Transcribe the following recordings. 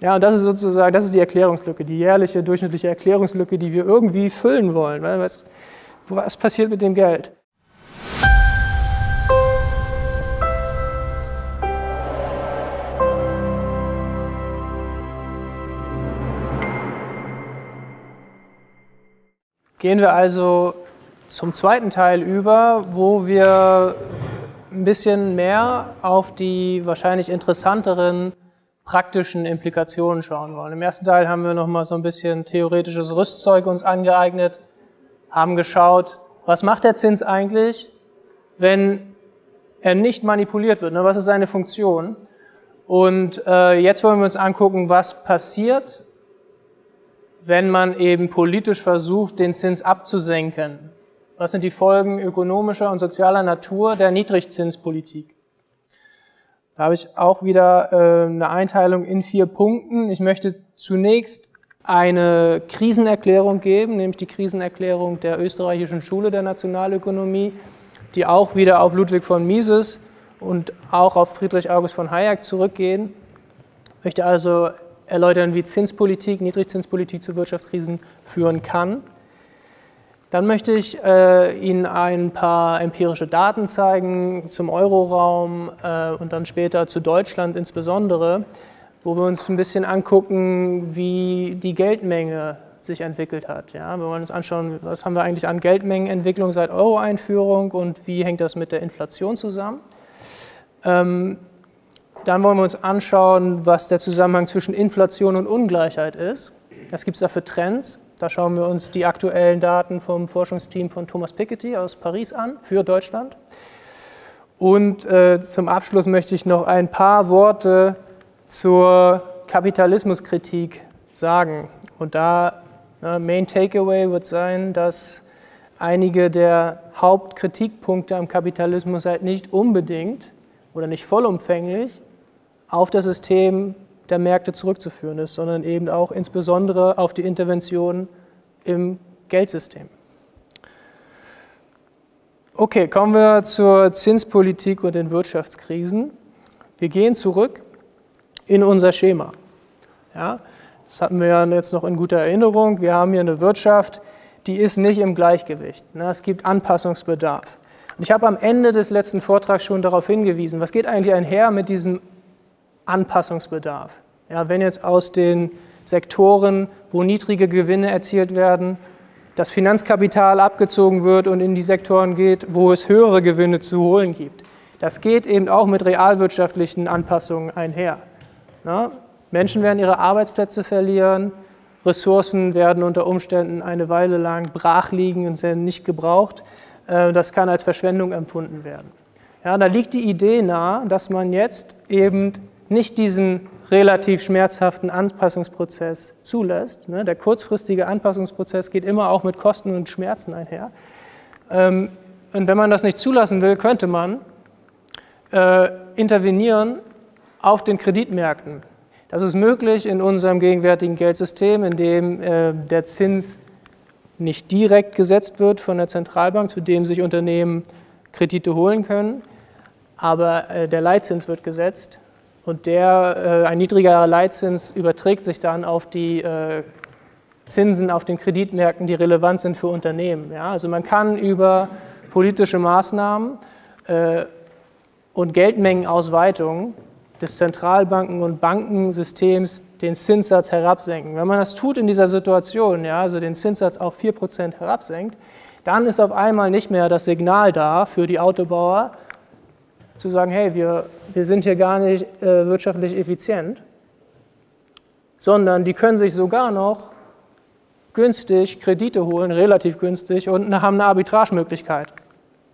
Ja, und das ist sozusagen, das ist die Erklärungslücke, die jährliche durchschnittliche Erklärungslücke, die wir irgendwie füllen wollen. Was, was passiert mit dem Geld? Gehen wir also zum zweiten Teil über, wo wir ein bisschen mehr auf die wahrscheinlich interessanteren praktischen Implikationen schauen wollen. Im ersten Teil haben wir noch mal so ein bisschen theoretisches Rüstzeug uns angeeignet, haben geschaut, was macht der Zins eigentlich, wenn er nicht manipuliert wird? Ne? Was ist seine Funktion? Und äh, jetzt wollen wir uns angucken, was passiert, wenn man eben politisch versucht, den Zins abzusenken. Was sind die Folgen ökonomischer und sozialer Natur der Niedrigzinspolitik? Da habe ich auch wieder äh, eine Einteilung in vier Punkten. Ich möchte zunächst eine Krisenerklärung geben, nämlich die Krisenerklärung der österreichischen Schule der Nationalökonomie, die auch wieder auf Ludwig von Mises und auch auf Friedrich August von Hayek zurückgehen. Ich möchte also erläutern, wie Zinspolitik, Niedrigzinspolitik zu Wirtschaftskrisen führen kann. Dann möchte ich äh, Ihnen ein paar empirische Daten zeigen zum Euroraum äh, und dann später zu Deutschland insbesondere, wo wir uns ein bisschen angucken, wie die Geldmenge sich entwickelt hat. Ja, wir wollen uns anschauen, was haben wir eigentlich an Geldmengenentwicklung seit Euro-Einführung und wie hängt das mit der Inflation zusammen. Ähm, dann wollen wir uns anschauen, was der Zusammenhang zwischen Inflation und Ungleichheit ist. Was gibt es da für Trends? Da schauen wir uns die aktuellen Daten vom Forschungsteam von Thomas Piketty aus Paris an für Deutschland. Und äh, zum Abschluss möchte ich noch ein paar Worte zur Kapitalismuskritik sagen. Und da äh, Main Takeaway wird sein, dass einige der Hauptkritikpunkte am Kapitalismus halt nicht unbedingt oder nicht vollumfänglich auf das System der Märkte zurückzuführen ist, sondern eben auch insbesondere auf die Intervention im Geldsystem. Okay, kommen wir zur Zinspolitik und den Wirtschaftskrisen. Wir gehen zurück in unser Schema. Ja, das hatten wir ja jetzt noch in guter Erinnerung. Wir haben hier eine Wirtschaft, die ist nicht im Gleichgewicht. Ne? Es gibt Anpassungsbedarf. Und ich habe am Ende des letzten Vortrags schon darauf hingewiesen, was geht eigentlich einher mit diesem Anpassungsbedarf. Ja, wenn jetzt aus den Sektoren, wo niedrige Gewinne erzielt werden, das Finanzkapital abgezogen wird und in die Sektoren geht, wo es höhere Gewinne zu holen gibt. Das geht eben auch mit realwirtschaftlichen Anpassungen einher. Ja, Menschen werden ihre Arbeitsplätze verlieren, Ressourcen werden unter Umständen eine Weile lang brach liegen und werden nicht gebraucht. Äh, das kann als Verschwendung empfunden werden. Ja, da liegt die Idee nahe, dass man jetzt eben nicht diesen relativ schmerzhaften Anpassungsprozess zulässt. Ne? Der kurzfristige Anpassungsprozess geht immer auch mit Kosten und Schmerzen einher. Ähm, und wenn man das nicht zulassen will, könnte man äh, intervenieren auf den Kreditmärkten. Das ist möglich in unserem gegenwärtigen Geldsystem, in dem äh, der Zins nicht direkt gesetzt wird von der Zentralbank, zu dem sich Unternehmen Kredite holen können, aber äh, der Leitzins wird gesetzt und der, äh, ein niedrigerer Leitzins überträgt sich dann auf die äh, Zinsen auf den Kreditmärkten, die relevant sind für Unternehmen. Ja? Also man kann über politische Maßnahmen äh, und Geldmengenausweitung des Zentralbanken- und Bankensystems den Zinssatz herabsenken. Wenn man das tut in dieser Situation, ja, also den Zinssatz auf 4% herabsenkt, dann ist auf einmal nicht mehr das Signal da für die Autobauer, zu sagen, hey, wir, wir sind hier gar nicht äh, wirtschaftlich effizient, sondern die können sich sogar noch günstig Kredite holen, relativ günstig, und haben eine Arbitragemöglichkeit.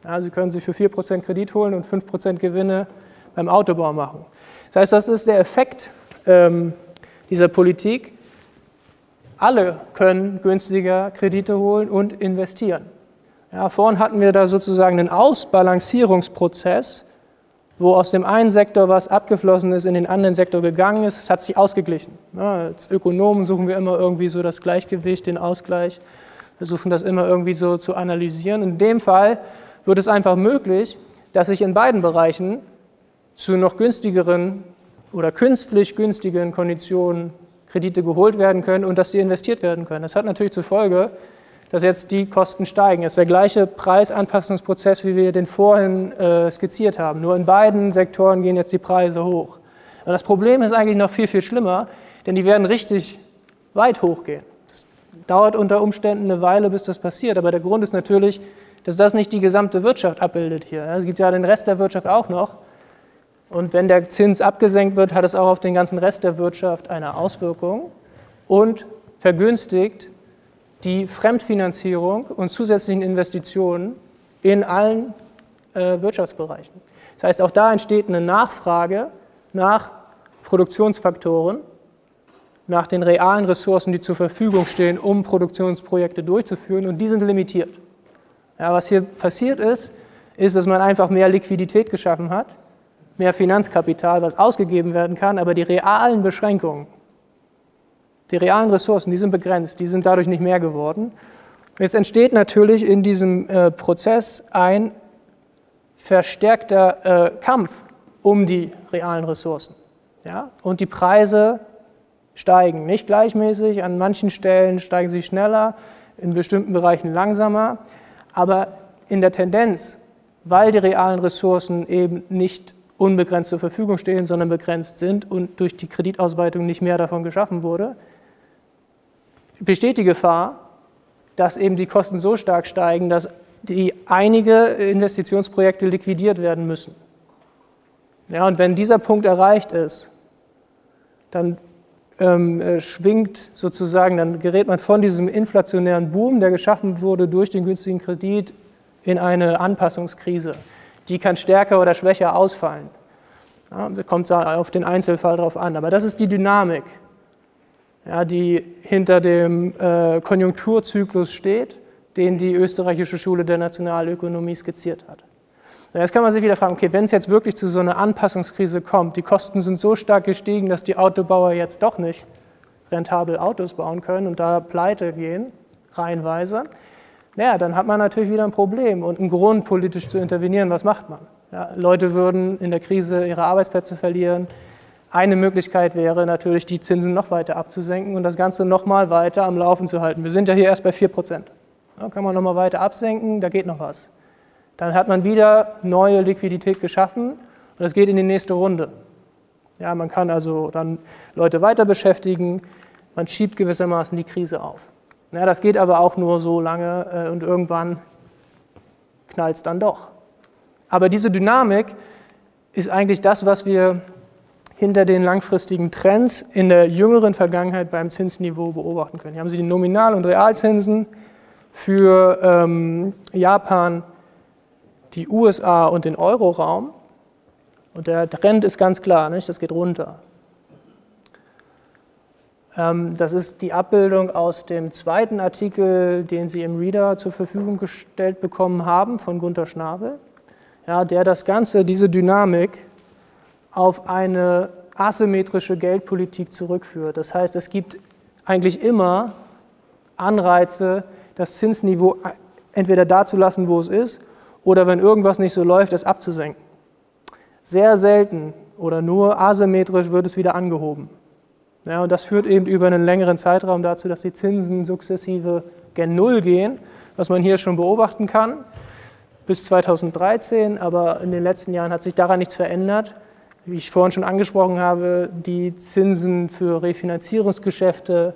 Ja, sie können sich für 4% Kredit holen und 5% Gewinne beim Autobau machen. Das heißt, das ist der Effekt ähm, dieser Politik. Alle können günstiger Kredite holen und investieren. Ja, vorhin hatten wir da sozusagen einen Ausbalancierungsprozess wo aus dem einen Sektor was abgeflossen ist, in den anderen Sektor gegangen ist, es hat sich ausgeglichen. Als Ökonomen suchen wir immer irgendwie so das Gleichgewicht, den Ausgleich, versuchen das immer irgendwie so zu analysieren. In dem Fall wird es einfach möglich, dass sich in beiden Bereichen zu noch günstigeren oder künstlich günstigen Konditionen Kredite geholt werden können und dass sie investiert werden können. Das hat natürlich zur Folge, dass jetzt die Kosten steigen. Es ist der gleiche Preisanpassungsprozess, wie wir den vorhin äh, skizziert haben. Nur in beiden Sektoren gehen jetzt die Preise hoch. Und das Problem ist eigentlich noch viel, viel schlimmer, denn die werden richtig weit hochgehen. Das dauert unter Umständen eine Weile, bis das passiert. Aber der Grund ist natürlich, dass das nicht die gesamte Wirtschaft abbildet hier. Es gibt ja den Rest der Wirtschaft auch noch. Und wenn der Zins abgesenkt wird, hat es auch auf den ganzen Rest der Wirtschaft eine Auswirkung und vergünstigt die Fremdfinanzierung und zusätzlichen Investitionen in allen äh, Wirtschaftsbereichen. Das heißt, auch da entsteht eine Nachfrage nach Produktionsfaktoren, nach den realen Ressourcen, die zur Verfügung stehen, um Produktionsprojekte durchzuführen, und die sind limitiert. Ja, was hier passiert ist, ist, dass man einfach mehr Liquidität geschaffen hat, mehr Finanzkapital, was ausgegeben werden kann, aber die realen Beschränkungen, die realen Ressourcen, die sind begrenzt, die sind dadurch nicht mehr geworden. Jetzt entsteht natürlich in diesem äh, Prozess ein verstärkter äh, Kampf um die realen Ressourcen. Ja? Und die Preise steigen nicht gleichmäßig, an manchen Stellen steigen sie schneller, in bestimmten Bereichen langsamer, aber in der Tendenz, weil die realen Ressourcen eben nicht unbegrenzt zur Verfügung stehen, sondern begrenzt sind und durch die Kreditausweitung nicht mehr davon geschaffen wurde, besteht die Gefahr, dass eben die Kosten so stark steigen, dass die einige Investitionsprojekte liquidiert werden müssen. Ja, und wenn dieser Punkt erreicht ist, dann ähm, äh, schwingt sozusagen, dann gerät man von diesem inflationären Boom, der geschaffen wurde durch den günstigen Kredit, in eine Anpassungskrise. Die kann stärker oder schwächer ausfallen. Ja, kommt auf den Einzelfall drauf an. Aber das ist die Dynamik, ja, die hinter dem äh, Konjunkturzyklus steht, den die österreichische Schule der Nationalökonomie skizziert hat. Jetzt kann man sich wieder fragen, okay, wenn es jetzt wirklich zu so einer Anpassungskrise kommt, die Kosten sind so stark gestiegen, dass die Autobauer jetzt doch nicht rentabel Autos bauen können und da pleite gehen, reihenweise, naja, dann hat man natürlich wieder ein Problem und einen Grund, politisch zu intervenieren. Was macht man? Ja, Leute würden in der Krise ihre Arbeitsplätze verlieren. Eine Möglichkeit wäre natürlich, die Zinsen noch weiter abzusenken und das Ganze noch mal weiter am Laufen zu halten. Wir sind ja hier erst bei 4 Prozent. Da kann man noch mal weiter absenken, da geht noch was. Dann hat man wieder neue Liquidität geschaffen und das geht in die nächste Runde. Ja, man kann also dann Leute weiter beschäftigen, man schiebt gewissermaßen die Krise auf. Ja, das geht aber auch nur so lange äh, und irgendwann knallt es dann doch. Aber diese Dynamik ist eigentlich das, was wir hinter den langfristigen Trends in der jüngeren Vergangenheit beim Zinsniveau beobachten können. Hier haben Sie die Nominal- und Realzinsen für ähm, Japan, die USA und den Euroraum. Und der Trend ist ganz klar, nicht? das geht runter. Ähm, das ist die Abbildung aus dem zweiten Artikel, den Sie im Reader zur Verfügung gestellt bekommen haben, von Gunther Schnabel, ja, der das Ganze, diese Dynamik, auf eine asymmetrische Geldpolitik zurückführt. Das heißt, es gibt eigentlich immer Anreize, das Zinsniveau entweder da zu lassen, wo es ist, oder wenn irgendwas nicht so läuft, es abzusenken. Sehr selten oder nur asymmetrisch wird es wieder angehoben. Ja, und das führt eben über einen längeren Zeitraum dazu, dass die Zinsen sukzessive gen Null gehen, was man hier schon beobachten kann, bis 2013. Aber in den letzten Jahren hat sich daran nichts verändert. Wie ich vorhin schon angesprochen habe, die Zinsen für Refinanzierungsgeschäfte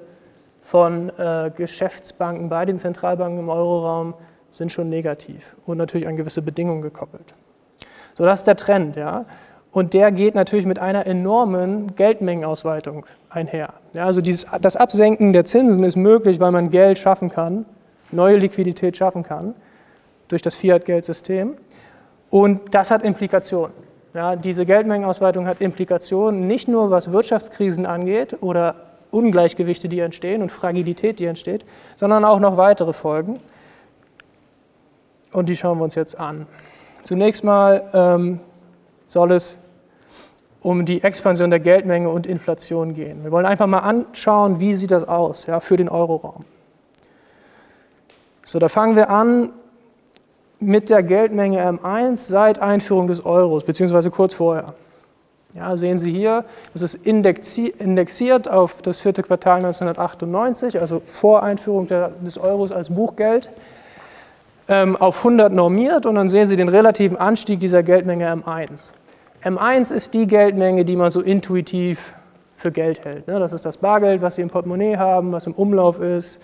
von äh, Geschäftsbanken bei den Zentralbanken im Euroraum sind schon negativ und natürlich an gewisse Bedingungen gekoppelt. So, das ist der Trend, ja. Und der geht natürlich mit einer enormen Geldmengenausweitung einher. Ja, also dieses, das Absenken der Zinsen ist möglich, weil man Geld schaffen kann, neue Liquidität schaffen kann durch das Fiat-Geldsystem. Und das hat Implikationen. Ja, diese Geldmengenausweitung hat Implikationen nicht nur was Wirtschaftskrisen angeht oder Ungleichgewichte, die entstehen und Fragilität, die entsteht, sondern auch noch weitere Folgen. Und die schauen wir uns jetzt an. Zunächst mal ähm, soll es um die Expansion der Geldmenge und Inflation gehen. Wir wollen einfach mal anschauen, wie sieht das aus ja, für den Euroraum. So, da fangen wir an mit der Geldmenge M1 seit Einführung des Euros, beziehungsweise kurz vorher. Ja, sehen Sie hier, das ist indexiert auf das vierte Quartal 1998, also vor Einführung der, des Euros als Buchgeld, ähm, auf 100 normiert und dann sehen Sie den relativen Anstieg dieser Geldmenge M1. M1 ist die Geldmenge, die man so intuitiv für Geld hält. Ne? Das ist das Bargeld, was Sie im Portemonnaie haben, was im Umlauf ist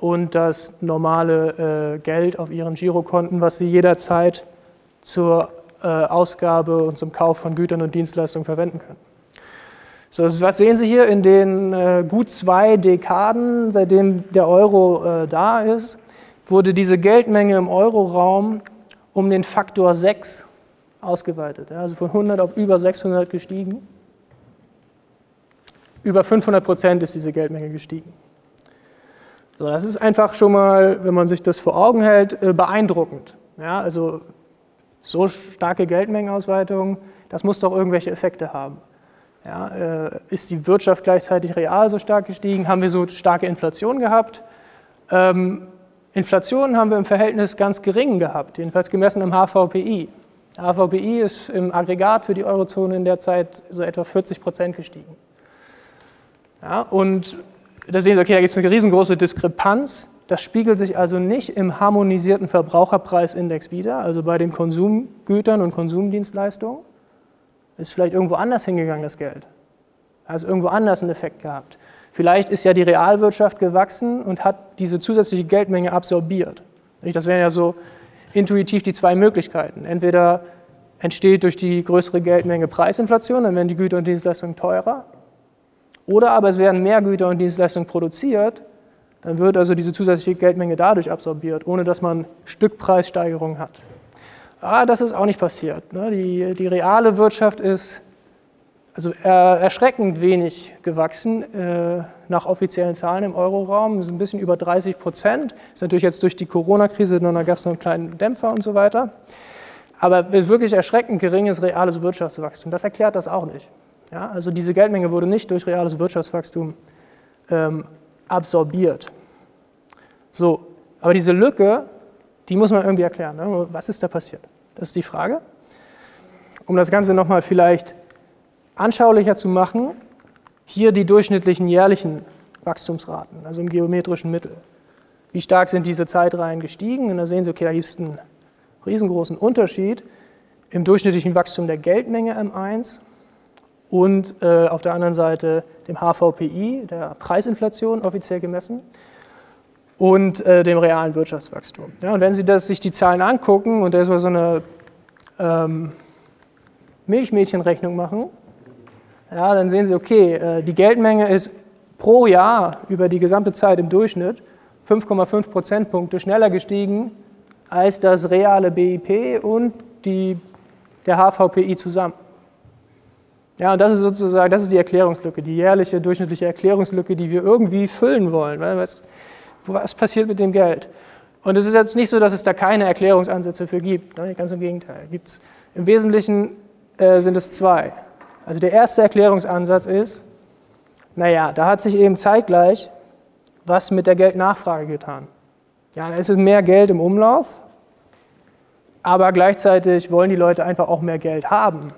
und das normale äh, Geld auf Ihren Girokonten, was Sie jederzeit zur äh, Ausgabe und zum Kauf von Gütern und Dienstleistungen verwenden können. So, was sehen Sie hier in den äh, gut zwei Dekaden, seitdem der Euro da ist, wurde diese Geldmenge im Euroraum um den Faktor 6 ausgeweitet. Also von 100 auf über 600 gestiegen. Über 500 Prozent ist diese Geldmenge gestiegen. So, das ist einfach schon mal, wenn man sich das vor Augen hält, äh, beeindruckend. Ja, also so starke Geldmengenausweitung, das muss doch irgendwelche Effekte haben. Ja, äh, ist die Wirtschaft gleichzeitig real so stark gestiegen? Haben wir so starke Inflation gehabt? Ähm, Inflation haben wir im Verhältnis ganz gering gehabt, jedenfalls gemessen im HVPI. HVPI ist im Aggregat für die Eurozone in der Zeit so etwa 40 Prozent gestiegen. Ja, und da sehen Sie, okay, da gibt es eine riesengroße Diskrepanz. Das spiegelt sich also nicht im harmonisierten Verbraucherpreisindex wider, also bei den Konsumgütern und Konsumdienstleistungen. Ist vielleicht irgendwo anders hingegangen, das Geld. Also irgendwo anders einen Effekt gehabt. Vielleicht ist ja die Realwirtschaft gewachsen und hat diese zusätzliche Geldmenge absorbiert. Das wären ja so intuitiv die zwei Möglichkeiten. Entweder entsteht durch die größere Geldmenge Preisinflation, dann werden die Güter und Dienstleistungen teurer, oder aber es werden mehr Güter und Dienstleistungen produziert, dann wird also diese zusätzliche Geldmenge dadurch absorbiert, ohne dass man Stückpreissteigerungen hat. Ah, das ist auch nicht passiert. Ne? Die, die reale Wirtschaft ist also erschreckend wenig gewachsen äh, nach offiziellen Zahlen im Euroraum. Ist ein bisschen über 30 Prozent. Ist natürlich jetzt durch die Corona-Krise, dann gab es noch einen kleinen Dämpfer und so weiter. Aber wirklich erschreckend geringes reales Wirtschaftswachstum. Das erklärt das auch nicht. Ja, also diese Geldmenge wurde nicht durch reales Wirtschaftswachstum ähm, absorbiert. So, aber diese Lücke, die muss man irgendwie erklären. Ne? Was ist da passiert? Das ist die Frage. Um das Ganze nochmal vielleicht anschaulicher zu machen, hier die durchschnittlichen jährlichen Wachstumsraten, also im geometrischen Mittel. Wie stark sind diese Zeitreihen gestiegen? Und da sehen Sie, okay, da gibt es einen riesengroßen Unterschied im durchschnittlichen Wachstum der Geldmenge M1 und äh, auf der anderen Seite dem HVPI, der Preisinflation offiziell gemessen, und äh, dem realen Wirtschaftswachstum. Ja, und wenn Sie das, sich die Zahlen angucken und erstmal so eine ähm, Milchmädchenrechnung machen, ja, dann sehen Sie, okay, äh, die Geldmenge ist pro Jahr über die gesamte Zeit im Durchschnitt 5,5 Prozentpunkte schneller gestiegen als das reale BIP und die, der HVPI zusammen. Ja, und das ist sozusagen, das ist die Erklärungslücke, die jährliche durchschnittliche Erklärungslücke, die wir irgendwie füllen wollen. Was, was passiert mit dem Geld? Und es ist jetzt nicht so, dass es da keine Erklärungsansätze für gibt. Ne? Ganz im Gegenteil. Gibt's, Im Wesentlichen äh, sind es zwei. Also der erste Erklärungsansatz ist, naja, da hat sich eben zeitgleich was mit der Geldnachfrage getan. Ja, es ist mehr Geld im Umlauf, aber gleichzeitig wollen die Leute einfach auch mehr Geld haben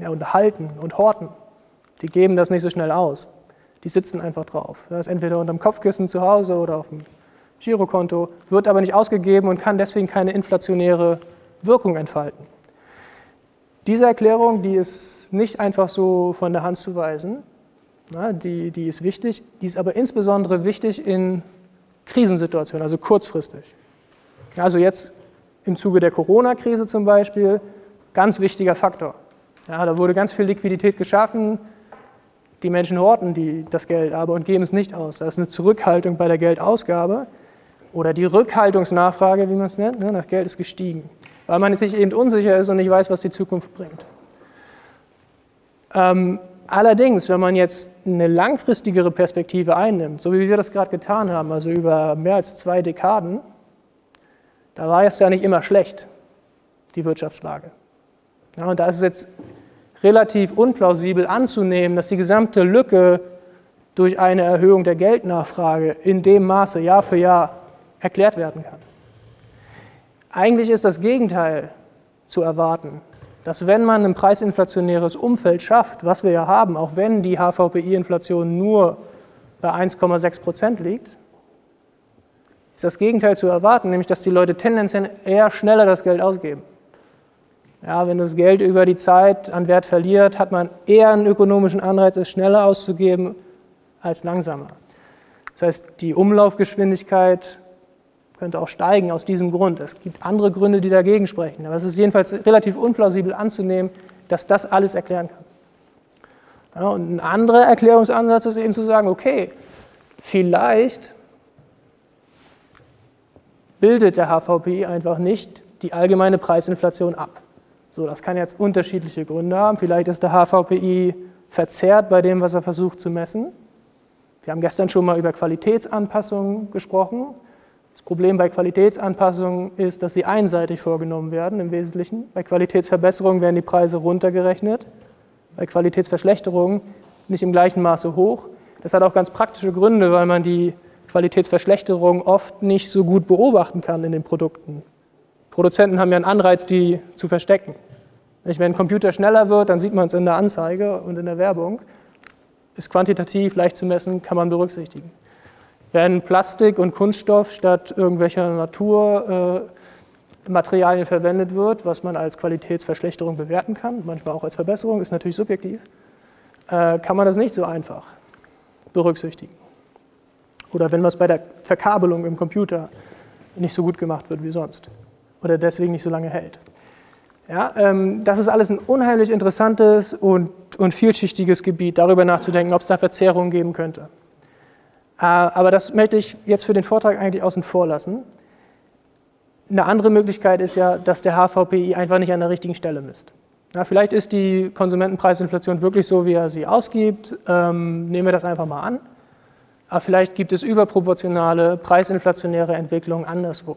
ja, und halten und horten. Die geben das nicht so schnell aus. Die sitzen einfach drauf. Das ist entweder unter dem Kopfkissen zu Hause oder auf dem Girokonto, wird aber nicht ausgegeben und kann deswegen keine inflationäre Wirkung entfalten. Diese Erklärung, die ist nicht einfach so von der Hand zu weisen, na, die, die ist wichtig, die ist aber insbesondere wichtig in Krisensituationen, also kurzfristig. Also jetzt im Zuge der Corona-Krise zum Beispiel, ganz wichtiger Faktor. Ja, da wurde ganz viel Liquidität geschaffen. Die Menschen horten die, das Geld aber und geben es nicht aus. Da ist eine Zurückhaltung bei der Geldausgabe oder die Rückhaltungsnachfrage, wie man es nennt, ne, nach Geld ist gestiegen, weil man sich eben unsicher ist und nicht weiß, was die Zukunft bringt. Ähm, allerdings, wenn man jetzt eine langfristigere Perspektive einnimmt, so wie wir das gerade getan haben, also über mehr als zwei Dekaden, da war es ja nicht immer schlecht, die Wirtschaftslage. Ja, und da ist es jetzt relativ unplausibel anzunehmen, dass die gesamte Lücke durch eine Erhöhung der Geldnachfrage in dem Maße Jahr für Jahr erklärt werden kann. Eigentlich ist das Gegenteil zu erwarten. dass wenn man ein preisinflationäres Umfeld schafft, was wir ja haben, auch wenn die HVPI-Inflation nur bei 1,6 Prozent liegt, ist das Gegenteil zu erwarten, nämlich dass die Leute tendenziell eher schneller das Geld ausgeben. Ja, wenn das Geld über die Zeit an Wert verliert, hat man eher einen ökonomischen Anreiz, es schneller auszugeben als langsamer. Das heißt, die Umlaufgeschwindigkeit könnte auch steigen aus diesem Grund. Es gibt andere Gründe, die dagegen sprechen. Aber es ist jedenfalls relativ unplausibel anzunehmen, dass das alles erklären kann. Ja, und ein anderer Erklärungsansatz ist eben zu sagen, okay, vielleicht bildet der HVPI einfach nicht die allgemeine Preisinflation ab. So, das kann jetzt unterschiedliche Gründe haben. Vielleicht ist der HVPI verzerrt bei dem, was er versucht zu messen. Wir haben gestern schon mal über Qualitätsanpassungen gesprochen. Das Problem bei Qualitätsanpassungen ist, dass sie einseitig vorgenommen werden im Wesentlichen. Bei Qualitätsverbesserungen werden die Preise runtergerechnet, bei Qualitätsverschlechterungen nicht im gleichen Maße hoch. Das hat auch ganz praktische Gründe, weil man die Qualitätsverschlechterung oft nicht so gut beobachten kann in den Produkten. Produzenten haben ja einen Anreiz, die zu verstecken. Wenn ein Computer schneller wird, dann sieht man es in der Anzeige und in der Werbung. Ist quantitativ leicht zu messen, kann man berücksichtigen. Wenn Plastik und Kunststoff statt irgendwelcher Naturmaterialien äh, verwendet wird, was man als Qualitätsverschlechterung bewerten kann, manchmal auch als Verbesserung, ist natürlich subjektiv, äh, kann man das nicht so einfach berücksichtigen. Oder wenn was bei der Verkabelung im Computer nicht so gut gemacht wird wie sonst oder deswegen nicht so lange hält. Ja, ähm, das ist alles ein unheimlich interessantes und, und vielschichtiges Gebiet, darüber nachzudenken, ob es da Verzerrungen geben könnte. Äh, aber das möchte ich jetzt für den Vortrag eigentlich außen vor lassen. Eine andere Möglichkeit ist ja, dass der HVPI einfach nicht an der richtigen Stelle misst. Ja, vielleicht ist die Konsumentenpreisinflation wirklich so, wie er sie ausgibt. Ähm, nehmen wir das einfach mal an aber vielleicht gibt es überproportionale preisinflationäre Entwicklungen anderswo.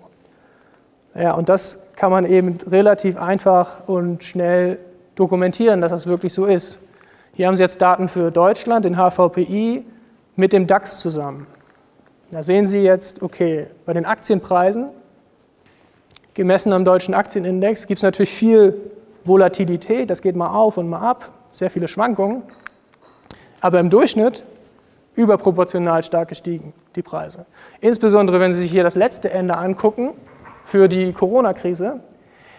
Ja, und das kann man eben relativ einfach und schnell dokumentieren, dass das wirklich so ist. Hier haben Sie jetzt Daten für Deutschland, den HVPI, mit dem DAX zusammen. Da sehen Sie jetzt, okay, bei den Aktienpreisen, gemessen am deutschen Aktienindex, gibt es natürlich viel Volatilität, das geht mal auf und mal ab, sehr viele Schwankungen. Aber im Durchschnitt überproportional stark gestiegen, die Preise. Insbesondere, wenn Sie sich hier das letzte Ende angucken für die Corona-Krise,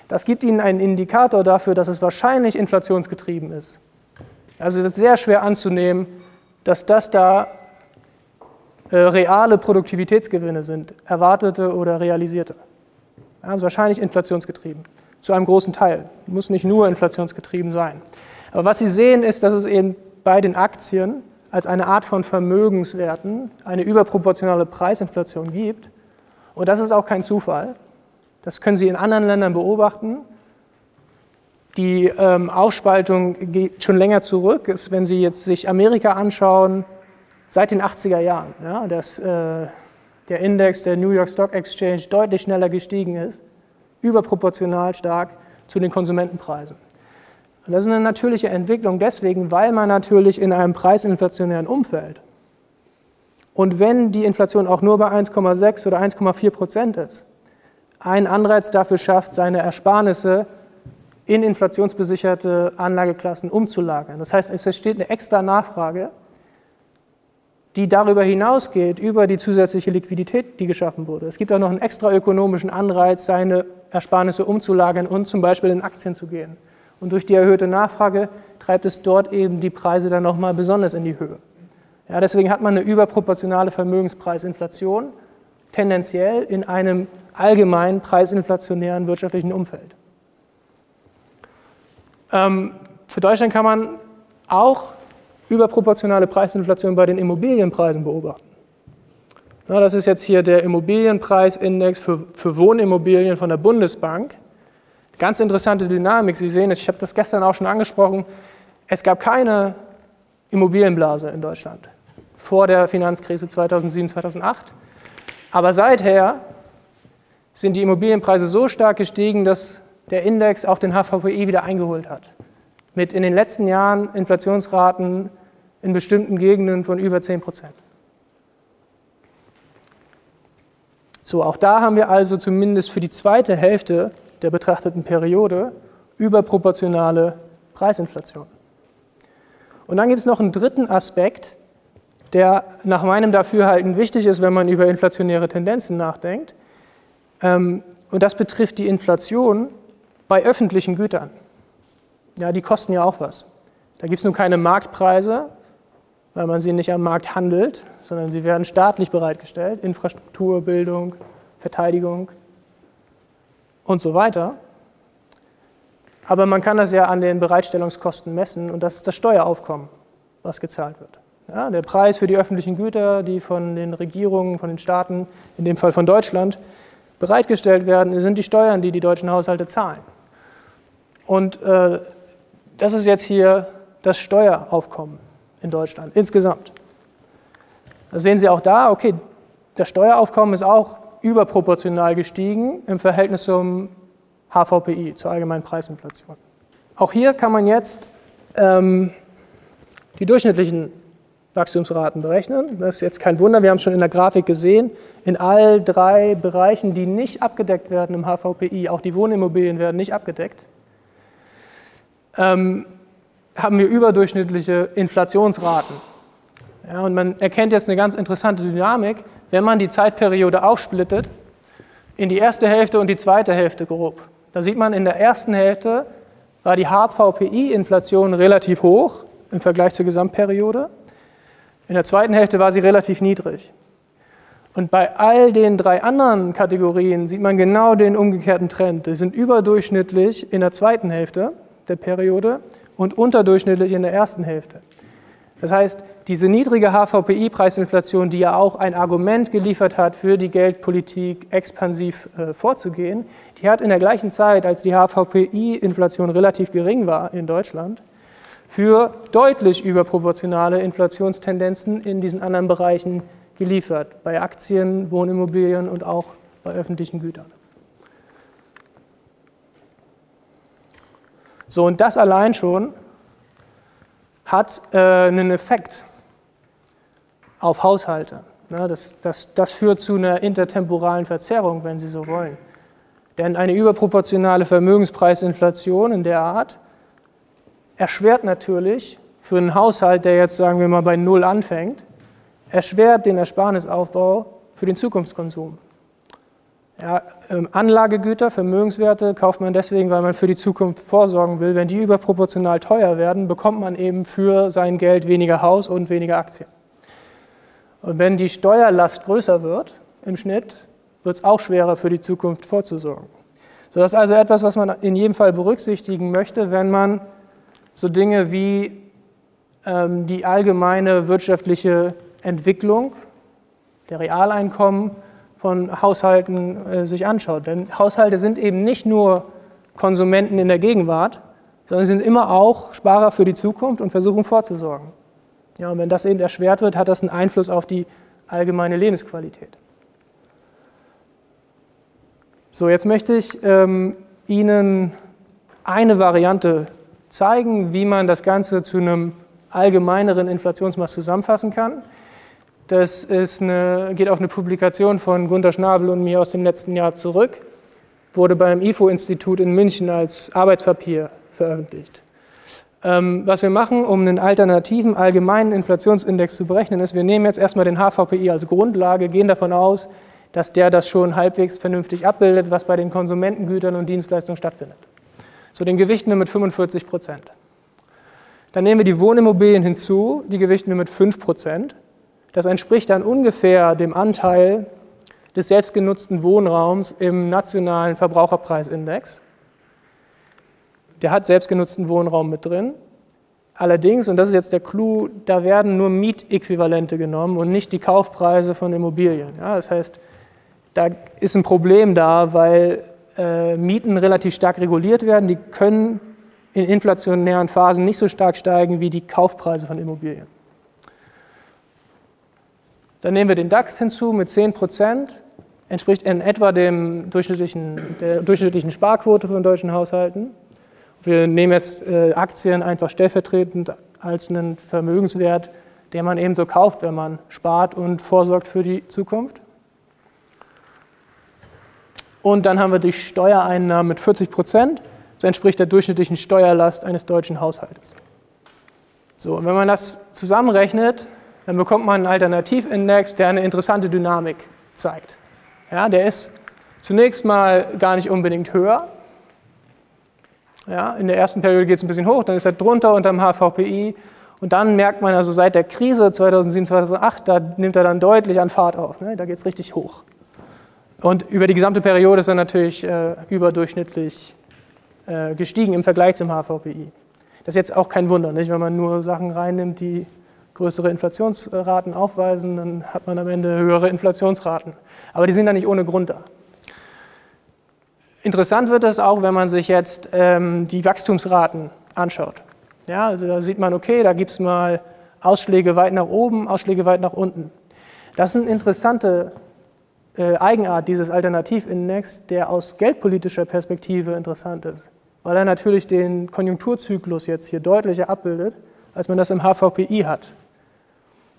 das gibt Ihnen einen Indikator dafür, dass es wahrscheinlich inflationsgetrieben ist. Also es ist sehr schwer anzunehmen, dass das da äh, reale Produktivitätsgewinne sind, erwartete oder realisierte. Also wahrscheinlich inflationsgetrieben, zu einem großen Teil. Muss nicht nur inflationsgetrieben sein. Aber was Sie sehen, ist, dass es eben bei den Aktien als eine Art von Vermögenswerten eine überproportionale Preisinflation gibt. Und das ist auch kein Zufall. Das können Sie in anderen Ländern beobachten. Die ähm, Aufspaltung geht schon länger zurück. Ist, wenn Sie jetzt sich Amerika anschauen, seit den 80er Jahren, ja, dass äh, der Index der New York Stock Exchange deutlich schneller gestiegen ist, überproportional stark zu den Konsumentenpreisen. Und das ist eine natürliche Entwicklung deswegen, weil man natürlich in einem preisinflationären Umfeld und wenn die Inflation auch nur bei 1,6 oder 1,4 Prozent ist, einen Anreiz dafür schafft, seine Ersparnisse in inflationsbesicherte Anlageklassen umzulagern. Das heißt, es entsteht eine extra Nachfrage, die darüber hinausgeht, über die zusätzliche Liquidität, die geschaffen wurde. Es gibt auch noch einen extra ökonomischen Anreiz, seine Ersparnisse umzulagern und zum Beispiel in Aktien zu gehen. Und durch die erhöhte Nachfrage treibt es dort eben die Preise dann nochmal besonders in die Höhe. Ja, deswegen hat man eine überproportionale Vermögenspreisinflation, tendenziell in einem allgemein preisinflationären wirtschaftlichen Umfeld. Ähm, für Deutschland kann man auch überproportionale Preisinflation bei den Immobilienpreisen beobachten. Ja, das ist jetzt hier der Immobilienpreisindex für, für Wohnimmobilien von der Bundesbank. Ganz interessante Dynamik. Sie sehen, ich habe das gestern auch schon angesprochen, es gab keine Immobilienblase in Deutschland vor der Finanzkrise 2007, 2008. Aber seither sind die Immobilienpreise so stark gestiegen, dass der Index auch den HVPI wieder eingeholt hat. Mit in den letzten Jahren Inflationsraten in bestimmten Gegenden von über 10 Prozent. So, auch da haben wir also zumindest für die zweite Hälfte der betrachteten Periode überproportionale Preisinflation. Und dann gibt es noch einen dritten Aspekt, der nach meinem Dafürhalten wichtig ist, wenn man über inflationäre Tendenzen nachdenkt. Ähm, und das betrifft die Inflation bei öffentlichen Gütern. Ja, die kosten ja auch was. Da gibt es nun keine Marktpreise, weil man sie nicht am Markt handelt, sondern sie werden staatlich bereitgestellt. Infrastruktur, Bildung, Verteidigung und so weiter. Aber man kann das ja an den Bereitstellungskosten messen und das ist das Steueraufkommen, was gezahlt wird. Ja, der Preis für die öffentlichen Güter, die von den Regierungen, von den Staaten, in dem Fall von Deutschland, bereitgestellt werden, sind die Steuern, die die deutschen Haushalte zahlen. Und äh, das ist jetzt hier das Steueraufkommen in Deutschland insgesamt. Da sehen Sie auch da, okay, das Steueraufkommen ist auch überproportional gestiegen im Verhältnis zum HVPI, zur allgemeinen Preisinflation. Auch hier kann man jetzt ähm, die durchschnittlichen Wachstumsraten berechnen. Das ist jetzt kein Wunder, wir haben schon in der Grafik gesehen. In all drei Bereichen, die nicht abgedeckt werden im HVPI, auch die Wohnimmobilien werden nicht abgedeckt, ähm, haben wir überdurchschnittliche Inflationsraten. Ja, und man erkennt jetzt eine ganz interessante Dynamik, wenn man die Zeitperiode aufsplittet in die erste Hälfte und die zweite Hälfte grob. Da sieht man, in der ersten Hälfte war die HVPI-Inflation relativ hoch im Vergleich zur Gesamtperiode. In der zweiten Hälfte war sie relativ niedrig. Und bei all den drei anderen Kategorien sieht man genau den umgekehrten Trend. Die sind überdurchschnittlich in der zweiten Hälfte der Periode und unterdurchschnittlich in der ersten Hälfte. Das heißt, diese niedrige HVPI-Preisinflation, die ja auch ein Argument geliefert hat, für die Geldpolitik expansiv äh, vorzugehen, die hat in der gleichen Zeit, als die HVPI-Inflation relativ gering war in Deutschland, für deutlich überproportionale Inflationstendenzen in diesen anderen Bereichen geliefert, bei Aktien, Wohnimmobilien und auch bei öffentlichen Gütern. So, und das allein schon hat äh, einen Effekt auf Haushalte. Ja, das, das, das führt zu einer intertemporalen Verzerrung, wenn Sie so wollen. Denn eine überproportionale Vermögenspreisinflation in der Art erschwert natürlich für einen Haushalt, der jetzt, sagen wir mal, bei Null anfängt, erschwert den Ersparnisaufbau für den Zukunftskonsum. Ja, ähm, Anlagegüter, Vermögenswerte kauft man deswegen, weil man für die Zukunft vorsorgen will. Wenn die überproportional teuer werden, bekommt man eben für sein Geld weniger Haus und weniger Aktien. Und wenn die Steuerlast größer wird im Schnitt, wird es auch schwerer für die Zukunft vorzusorgen. So, das ist also etwas, was man in jedem Fall berücksichtigen möchte, wenn man so Dinge wie ähm, die allgemeine wirtschaftliche Entwicklung der Realeinkommen von Haushalten äh, sich anschaut. Denn Haushalte sind eben nicht nur Konsumenten in der Gegenwart, sondern sind immer auch Sparer für die Zukunft und versuchen vorzusorgen. Ja, und wenn das eben erschwert wird, hat das einen Einfluss auf die allgemeine Lebensqualität. So, jetzt möchte ich ähm, Ihnen eine Variante zeigen, wie man das Ganze zu einem allgemeineren Inflationsmaß zusammenfassen kann. Das eine, geht auf eine Publikation von Gunter Schnabel und mir aus dem letzten Jahr zurück, wurde beim IFO-Institut in München als Arbeitspapier veröffentlicht. Ähm, was wir machen, um einen alternativen allgemeinen Inflationsindex zu berechnen, ist, wir nehmen jetzt erstmal den HVPI als Grundlage, gehen davon aus, dass der das schon halbwegs vernünftig abbildet, was bei den Konsumentengütern und Dienstleistungen stattfindet. So, den gewichten wir mit 45 Prozent. Dann nehmen wir die Wohnimmobilien hinzu, die gewichten wir mit 5 Prozent. Das entspricht dann ungefähr dem Anteil des selbstgenutzten Wohnraums im nationalen Verbraucherpreisindex. Der hat selbstgenutzten Wohnraum mit drin. Allerdings, und das ist jetzt der Clou, da werden nur Mietäquivalente genommen und nicht die Kaufpreise von Immobilien. Ja, das heißt, da ist ein Problem da, weil äh, Mieten relativ stark reguliert werden. Die können in inflationären Phasen nicht so stark steigen wie die Kaufpreise von Immobilien. Dann nehmen wir den DAX hinzu mit 10 Prozent, entspricht in etwa dem durchschnittlichen, der durchschnittlichen Sparquote von deutschen Haushalten. Wir nehmen jetzt äh, Aktien einfach stellvertretend als einen Vermögenswert, den man eben so kauft, wenn man spart und vorsorgt für die Zukunft. Und dann haben wir die Steuereinnahmen mit 40 Prozent. Das entspricht der durchschnittlichen Steuerlast eines deutschen Haushaltes. So, und wenn man das zusammenrechnet, dann bekommt man einen Alternativindex, der eine interessante Dynamik zeigt. Ja, der ist zunächst mal gar nicht unbedingt höher. Ja, in der ersten Periode geht es ein bisschen hoch, dann ist er drunter unter dem HVPI und dann merkt man also seit der Krise 2007, 2008, da nimmt er dann deutlich an Fahrt auf. Ne? Da geht es richtig hoch. Und über die gesamte Periode ist er natürlich äh, überdurchschnittlich äh, gestiegen im Vergleich zum HVPI. Das ist jetzt auch kein Wunder, nicht? wenn man nur Sachen reinnimmt, die größere Inflationsraten aufweisen, dann hat man am Ende höhere Inflationsraten. Aber die sind da nicht ohne Grund da. Interessant wird es auch, wenn man sich jetzt ähm, die Wachstumsraten anschaut. Ja, also da sieht man, okay, da gibt es mal Ausschläge weit nach oben, Ausschläge weit nach unten. Das eine interessante Eigenart dieses Alternativindex, der aus geldpolitischer Perspektive interessant ist, weil er natürlich den Konjunkturzyklus jetzt hier deutlicher abbildet, als man das im HVPI hat.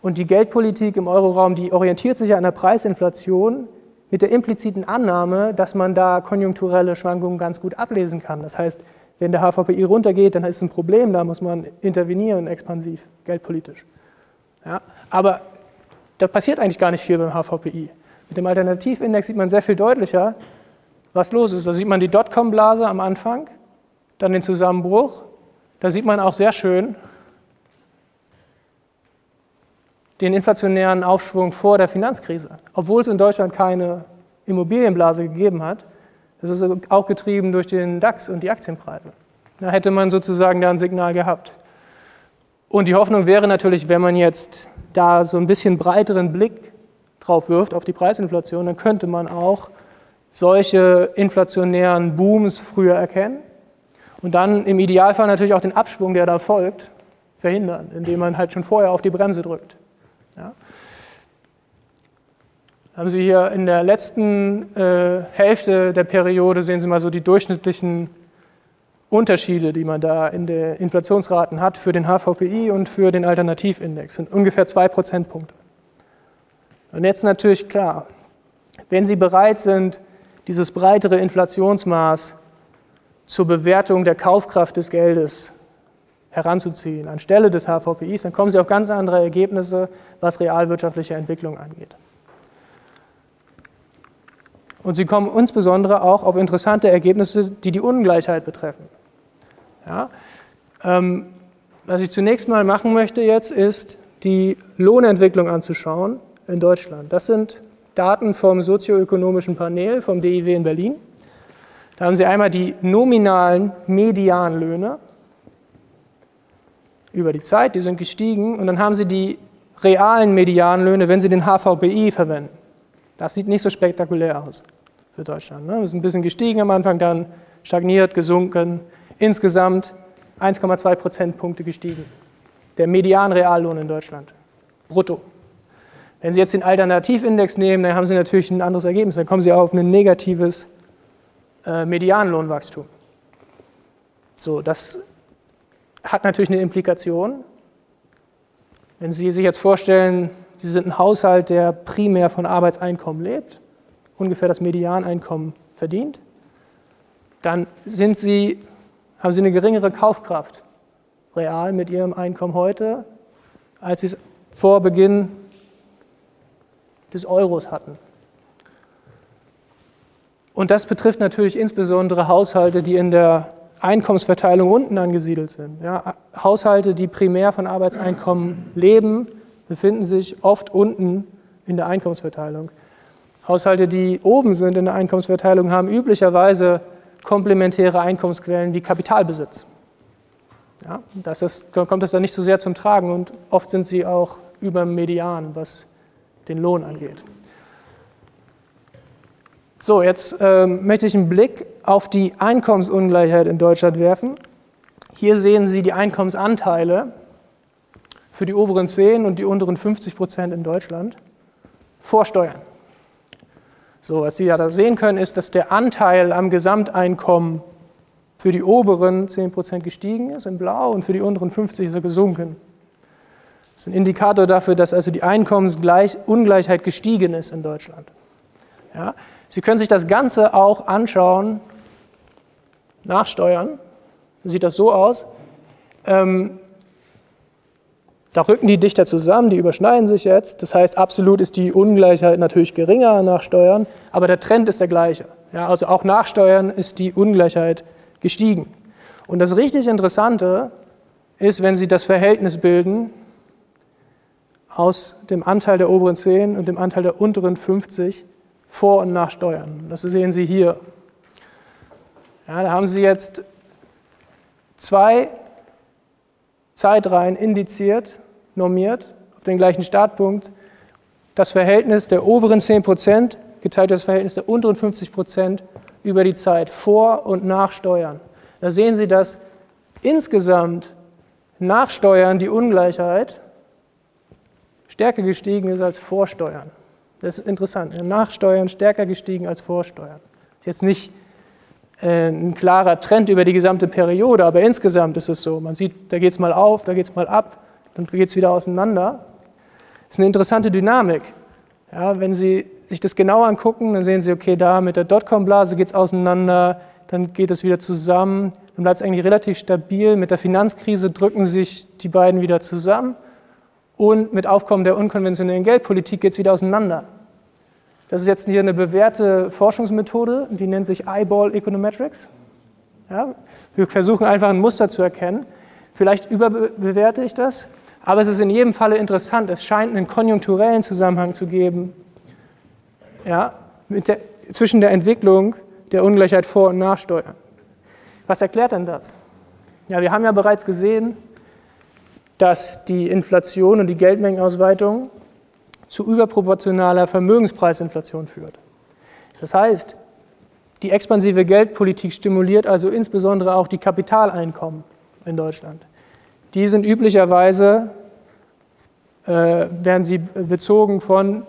Und die Geldpolitik im Euroraum, die orientiert sich an der Preisinflation mit der impliziten Annahme, dass man da konjunkturelle Schwankungen ganz gut ablesen kann. Das heißt, wenn der HVPI runtergeht, dann ist es ein Problem, da muss man intervenieren, expansiv, geldpolitisch. Ja, aber da passiert eigentlich gar nicht viel beim HVPI. Mit dem Alternativindex sieht man sehr viel deutlicher, was los ist. Da sieht man die Dotcom-Blase am Anfang, dann den Zusammenbruch. Da sieht man auch sehr schön den inflationären Aufschwung vor der Finanzkrise, obwohl es in Deutschland keine Immobilienblase gegeben hat. Das ist auch getrieben durch den DAX und die Aktienpreise. Da hätte man sozusagen da ein Signal gehabt. Und die Hoffnung wäre natürlich, wenn man jetzt da so ein bisschen breiteren Blick drauf wirft, auf die Preisinflation, dann könnte man auch solche inflationären Booms früher erkennen und dann im Idealfall natürlich auch den Abschwung, der da folgt, verhindern, indem man halt schon vorher auf die Bremse drückt. Ja. Haben Sie hier in der letzten äh, Hälfte der Periode, sehen Sie mal so die durchschnittlichen Unterschiede, die man da in den Inflationsraten hat für den HVPI und für den Alternativindex, sind ungefähr zwei Prozentpunkte. Und jetzt natürlich klar, wenn Sie bereit sind, dieses breitere Inflationsmaß zur Bewertung der Kaufkraft des Geldes heranzuziehen, anstelle des HVPIs, dann kommen Sie auf ganz andere Ergebnisse, was realwirtschaftliche Entwicklung angeht. Und Sie kommen insbesondere auch auf interessante Ergebnisse, die die Ungleichheit betreffen. Ja? Ähm, was ich zunächst mal machen möchte jetzt, ist die Lohnentwicklung anzuschauen in Deutschland. Das sind Daten vom sozioökonomischen Panel vom DIW in Berlin. Da haben Sie einmal die nominalen Medianlöhne über die Zeit, die sind gestiegen, und dann haben Sie die realen Medianlöhne, wenn Sie den HVBI verwenden. Das sieht nicht so spektakulär aus für Deutschland. Ne? Wir sind ein bisschen gestiegen am Anfang, dann stagniert, gesunken, insgesamt 1,2 Prozentpunkte gestiegen. Der Medianreallohn in Deutschland, brutto. Wenn Sie jetzt den Alternativindex nehmen, dann haben Sie natürlich ein anderes Ergebnis. Dann kommen Sie auf ein negatives äh, Medianlohnwachstum. So, das hat natürlich eine Implikation. Wenn Sie sich jetzt vorstellen, Sie sind ein Haushalt, der primär von Arbeitseinkommen lebt, ungefähr das Medianeinkommen verdient, dann sind Sie, haben Sie eine geringere Kaufkraft real mit Ihrem Einkommen heute, als Sie es vor Beginn des Euros hatten. Und das betrifft natürlich insbesondere Haushalte, die in der Einkommensverteilung unten angesiedelt sind. Ja, Haushalte, die primär von Arbeitseinkommen leben, befinden sich oft unten in der Einkommensverteilung. Haushalte, die oben sind in der Einkommensverteilung, haben üblicherweise komplementäre Einkommensquellen wie Kapitalbesitz. Ja, das ist, kommt das dann nicht so sehr zum Tragen und oft sind sie auch über dem Median, was den Lohn angeht. So, jetzt ähm, möchte ich einen Blick auf die Einkommensungleichheit in Deutschland werfen. Hier sehen Sie die Einkommensanteile für die oberen 10 und die unteren 50 Prozent in Deutschland vor Steuern. So, was Sie ja da sehen können, ist, dass der Anteil am Gesamteinkommen für die oberen 10 Prozent gestiegen ist in blau und für die unteren 50 ist er gesunken. Das ist ein Indikator dafür, dass also die Einkommensungleichheit gestiegen ist in Deutschland. Ja? Sie können sich das Ganze auch anschauen nachsteuern, sieht das so aus. Ähm, da rücken die dichter zusammen, die überschneiden sich jetzt. Das heißt, absolut ist die Ungleichheit natürlich geringer nach Steuern, aber der Trend ist der gleiche. Ja, also auch nach Steuern ist die Ungleichheit gestiegen. Und das richtig Interessante ist, wenn Sie das Verhältnis bilden aus dem Anteil der oberen 10 und dem Anteil der unteren 50 vor und nach Steuern. Das sehen Sie hier. Ja, da haben Sie jetzt zwei Zeitreihen indiziert, normiert, auf den gleichen Startpunkt. Das Verhältnis der oberen 10 Prozent geteilt durch das Verhältnis der unteren 50 Prozent über die Zeit vor und nach Steuern. Da sehen Sie, dass insgesamt nach Steuern die Ungleichheit stärker gestiegen ist als vor Steuern. Das ist interessant. Nach Steuern stärker gestiegen als vor Steuern. Das ist jetzt nicht äh, ein klarer Trend über die gesamte Periode, aber insgesamt ist es so. Man sieht, da geht es mal auf, da geht es mal ab, dann geht es wieder auseinander. Das ist eine interessante Dynamik. Ja, wenn Sie sich das genau angucken, dann sehen Sie, okay, da mit der Dotcom-Blase geht es auseinander, dann geht es wieder zusammen, dann bleibt es eigentlich relativ stabil. Mit der Finanzkrise drücken sich die beiden wieder zusammen und mit Aufkommen der unkonventionellen Geldpolitik geht es wieder auseinander. Das ist jetzt hier eine bewährte Forschungsmethode, die nennt sich Eyeball Econometrics. Ja, wir versuchen einfach ein Muster zu erkennen. Vielleicht überbewerte ich das, aber es ist in jedem Falle interessant. Es scheint einen konjunkturellen Zusammenhang zu geben ja, der, zwischen der Entwicklung der Ungleichheit vor und nach Steuern. Was erklärt denn das? Ja, wir haben ja bereits gesehen, dass die Inflation und die Geldmengenausweitung zu überproportionaler Vermögenspreisinflation führt. Das heißt, die expansive Geldpolitik stimuliert also insbesondere auch die Kapitaleinkommen in Deutschland. Die sind üblicherweise, äh, werden sie bezogen von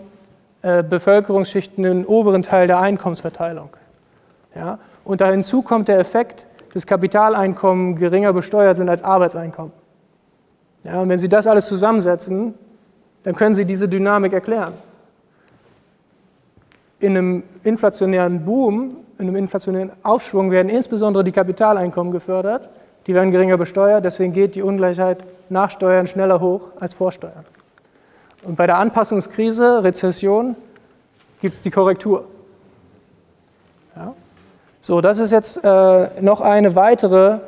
äh, Bevölkerungsschichten im oberen Teil der Einkommensverteilung. Ja? Und da hinzu kommt der Effekt, dass Kapitaleinkommen geringer besteuert sind als Arbeitseinkommen. Ja, und wenn Sie das alles zusammensetzen, dann können Sie diese Dynamik erklären. In einem inflationären Boom, in einem inflationären Aufschwung werden insbesondere die Kapitaleinkommen gefördert, die werden geringer besteuert, deswegen geht die Ungleichheit nach Steuern schneller hoch als vor Steuern. Und bei der Anpassungskrise, Rezession, gibt es die Korrektur. Ja? So, das ist jetzt äh, noch eine weitere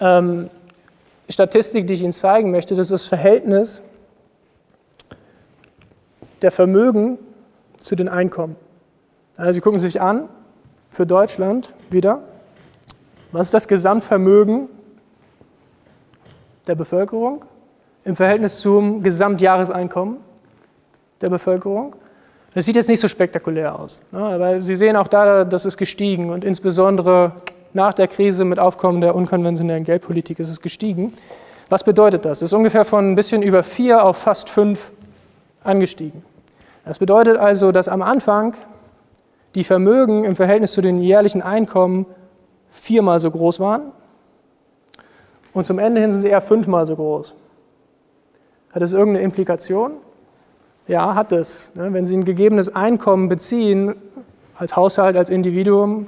ähm, Statistik, die ich Ihnen zeigen möchte. Das ist das Verhältnis der Vermögen zu den Einkommen. Also Sie gucken sich an, für Deutschland wieder, was ist das Gesamtvermögen der Bevölkerung im Verhältnis zum Gesamtjahreseinkommen der Bevölkerung? Das sieht jetzt nicht so spektakulär aus, ne? aber Sie sehen auch da, das ist gestiegen und insbesondere nach der Krise mit Aufkommen der unkonventionellen Geldpolitik ist es gestiegen. Was bedeutet das? Es ist ungefähr von ein bisschen über vier auf fast fünf angestiegen. Das bedeutet also, dass am Anfang die Vermögen im Verhältnis zu den jährlichen Einkommen viermal so groß waren und zum Ende hin sind sie eher fünfmal so groß. Hat das irgendeine Implikation? Ja, hat es. Wenn Sie ein gegebenes Einkommen beziehen, als Haushalt, als Individuum,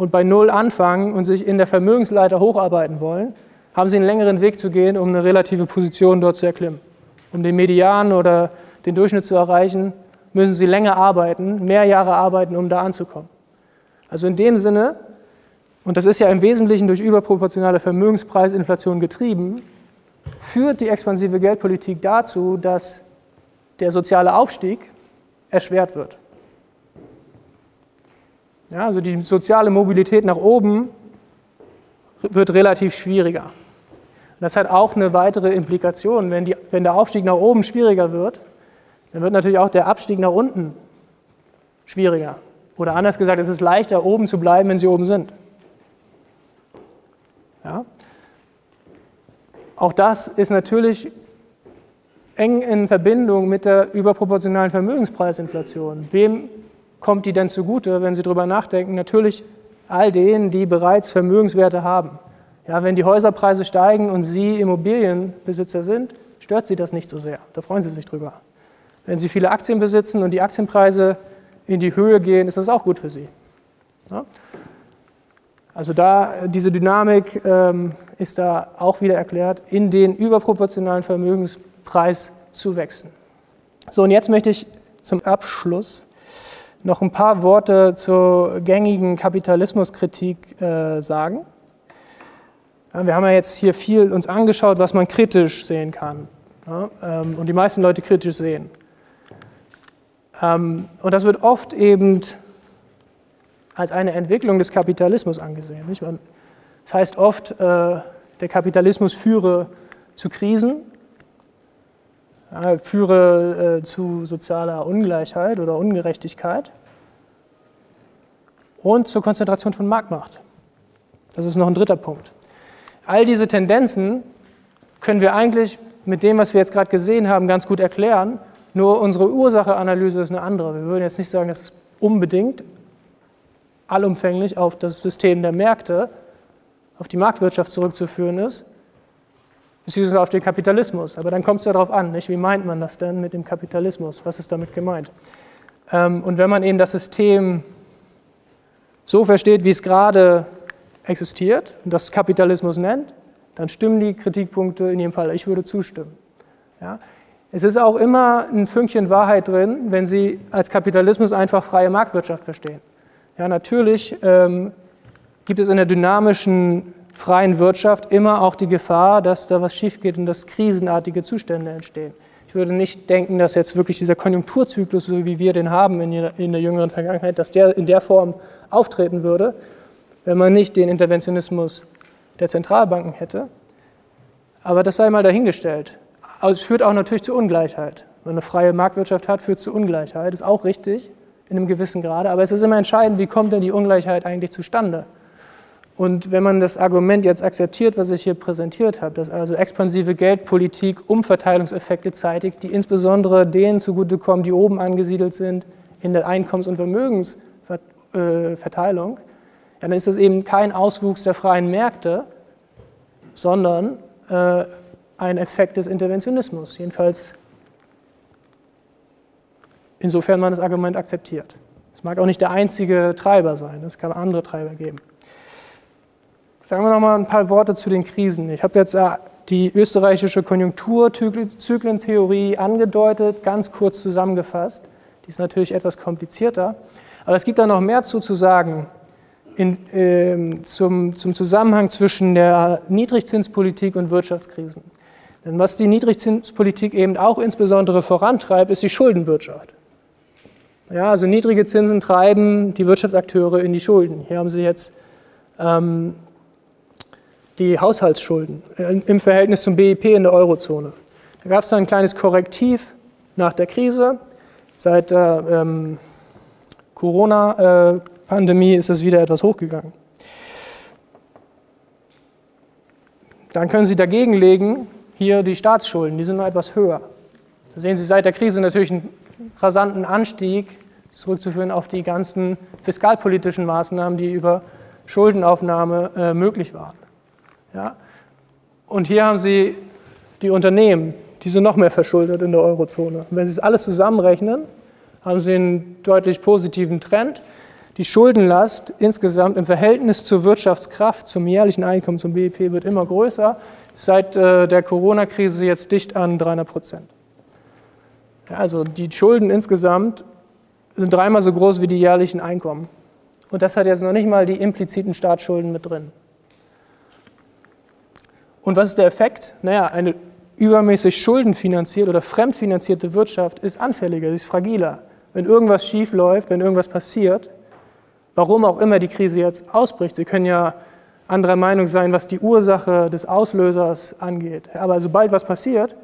und bei Null anfangen und sich in der Vermögensleiter hocharbeiten wollen, haben Sie einen längeren Weg zu gehen, um eine relative Position dort zu erklimmen. Um den Median oder den Durchschnitt zu erreichen, müssen Sie länger arbeiten, mehr Jahre arbeiten, um da anzukommen. Also in dem Sinne, und das ist ja im Wesentlichen durch überproportionale Vermögenspreisinflation getrieben, führt die expansive Geldpolitik dazu, dass der soziale Aufstieg erschwert wird. Ja, also die soziale Mobilität nach oben wird relativ schwieriger. Das hat auch eine weitere Implikation. Wenn, die, wenn der Aufstieg nach oben schwieriger wird, dann wird natürlich auch der Abstieg nach unten schwieriger. Oder anders gesagt, es ist leichter, oben zu bleiben, wenn Sie oben sind. Ja? Auch das ist natürlich eng in Verbindung mit der überproportionalen Vermögenspreisinflation. Wem kommt die denn zugute, wenn Sie darüber nachdenken? Natürlich all denen, die bereits Vermögenswerte haben. Ja, wenn die Häuserpreise steigen und Sie Immobilienbesitzer sind, stört Sie das nicht so sehr. Da freuen Sie sich drüber. Wenn Sie viele Aktien besitzen und die Aktienpreise in die Höhe gehen, ist das auch gut für Sie. Ja? Also da, diese Dynamik ähm, ist da auch wieder erklärt, in den überproportionalen Vermögenspreis zu wechseln. So, und jetzt möchte ich zum Abschluss noch ein paar Worte zur gängigen Kapitalismuskritik äh, sagen. Wir haben ja jetzt hier viel uns angeschaut, was man kritisch sehen kann ja, ähm, und die meisten Leute kritisch sehen. Ähm, und das wird oft eben als eine Entwicklung des Kapitalismus angesehen. Das heißt oft, äh, der Kapitalismus führe zu Krisen, führe äh, zu sozialer Ungleichheit oder Ungerechtigkeit und zur Konzentration von Marktmacht. Das ist noch ein dritter Punkt. All diese Tendenzen können wir eigentlich mit dem, was wir jetzt gerade gesehen haben, ganz gut erklären. Nur unsere Ursacheanalyse ist eine andere. Wir würden jetzt nicht sagen, dass es unbedingt allumfänglich auf das System der Märkte, auf die Marktwirtschaft zurückzuführen ist, beziehungsweise auf den Kapitalismus. Aber dann kommt es ja darauf an, nicht? wie meint man das denn mit dem Kapitalismus? Was ist damit gemeint? Ähm, und wenn man eben das System so versteht, wie es gerade existiert und das Kapitalismus nennt, dann stimmen die Kritikpunkte in jedem Fall. Ich würde zustimmen. Ja? Es ist auch immer ein Fünkchen Wahrheit drin, wenn Sie als Kapitalismus einfach freie Marktwirtschaft verstehen. Ja, natürlich ähm, gibt es in der dynamischen freien Wirtschaft immer auch die Gefahr, dass da was schief geht und dass krisenartige Zustände entstehen. Ich würde nicht denken, dass jetzt wirklich dieser Konjunkturzyklus, so wie wir den haben in der, jüngeren Vergangenheit, dass der in der Form auftreten würde, wenn man nicht den Interventionismus der Zentralbanken hätte. Aber das sei mal dahingestellt. Aber es führt auch natürlich zu Ungleichheit. Wenn man eine freie Marktwirtschaft hat, führt es zu Ungleichheit. Ist auch richtig in einem gewissen Grade. Aber es ist immer entscheidend, wie kommt denn die Ungleichheit eigentlich zustande? Und wenn man das Argument jetzt akzeptiert, was ich hier präsentiert habe, dass also expansive Geldpolitik Umverteilungseffekte zeitigt, die insbesondere denen zugutekommen, die oben angesiedelt sind in der Einkommens- und Vermögensverteilung, dann ist das eben kein Auswuchs der freien Märkte, sondern äh, ein Effekt des Interventionismus. Jedenfalls insofern man das Argument akzeptiert. Es mag auch nicht der einzige Treiber sein, es kann andere Treiber geben. Sagen wir noch mal ein paar Worte zu den Krisen. Ich habe jetzt äh, die österreichische Konjunkturzyklentheorie angedeutet, ganz kurz zusammengefasst. Die ist natürlich etwas komplizierter, aber es gibt da noch mehr zu, zu sagen in, äh, zum, zum Zusammenhang zwischen der Niedrigzinspolitik und Wirtschaftskrisen. Denn was die Niedrigzinspolitik eben auch insbesondere vorantreibt, ist die Schuldenwirtschaft. Ja, also niedrige Zinsen treiben die Wirtschaftsakteure in die Schulden. Hier haben Sie jetzt ähm, die Haushaltsschulden äh, im Verhältnis zum BIP in der Eurozone. Da gab es dann ein kleines Korrektiv nach der Krise. Seit der ähm, Corona-Pandemie ist es wieder etwas hochgegangen. Dann können Sie dagegen legen, hier die Staatsschulden, die sind noch etwas höher. Da sehen Sie seit der Krise natürlich einen rasanten Anstieg zurückzuführen auf die ganzen fiskalpolitischen Maßnahmen, die über Schuldenaufnahme äh, möglich waren. Ja? Und hier haben Sie die Unternehmen, die sind noch mehr verschuldet in der Eurozone. Wenn Sie es alles zusammenrechnen, haben Sie einen deutlich positiven Trend. Die Schuldenlast insgesamt im Verhältnis zur Wirtschaftskraft, zum jährlichen Einkommen, zum BIP wird immer größer. Seit äh, der Corona-Krise jetzt dicht an 300 Prozent. Also die Schulden insgesamt sind dreimal so groß wie die jährlichen Einkommen. Und das hat jetzt noch nicht mal die impliziten Staatsschulden mit drin. Und was ist der Effekt? Naja, eine übermäßig schuldenfinanzierte oder fremdfinanzierte Wirtschaft ist anfälliger, sie ist fragiler. Wenn irgendwas schief läuft, wenn irgendwas passiert, warum auch immer die Krise jetzt ausbricht, Sie können ja anderer Meinung sein, was die Ursache des Auslösers angeht. Aber sobald was passiert,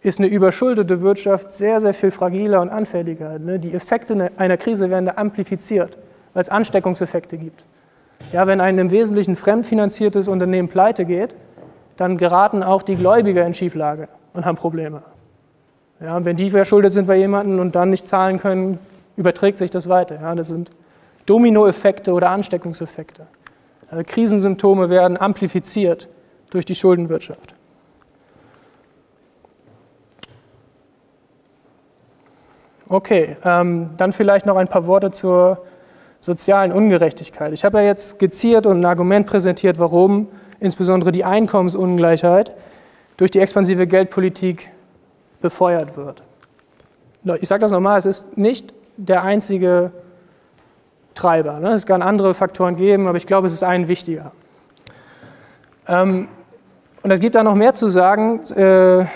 ist eine überschuldete Wirtschaft sehr, sehr viel fragiler und anfälliger. Ne? Die Effekte einer Krise werden da amplifiziert, weil es Ansteckungseffekte gibt. Ja, wenn ein im Wesentlichen fremdfinanziertes Unternehmen pleite geht, dann geraten auch die Gläubiger in Schieflage und haben Probleme. Ja, und wenn die verschuldet sind bei jemandem und dann nicht zahlen können, überträgt sich das weiter. Ja, das sind Dominoeffekte oder Ansteckungseffekte. Also Krisensymptome werden amplifiziert durch die Schuldenwirtschaft. Okay, ähm, dann vielleicht noch ein paar Worte zur sozialen Ungerechtigkeit. Ich habe ja jetzt skizziert und ein Argument präsentiert, warum insbesondere die Einkommensungleichheit durch die expansive Geldpolitik befeuert wird. Ich sage das nochmal, es ist nicht der einzige Treiber. Ne? Es kann andere Faktoren geben, aber ich glaube, es ist ein wichtiger. Ähm, und es gibt da noch mehr zu sagen äh,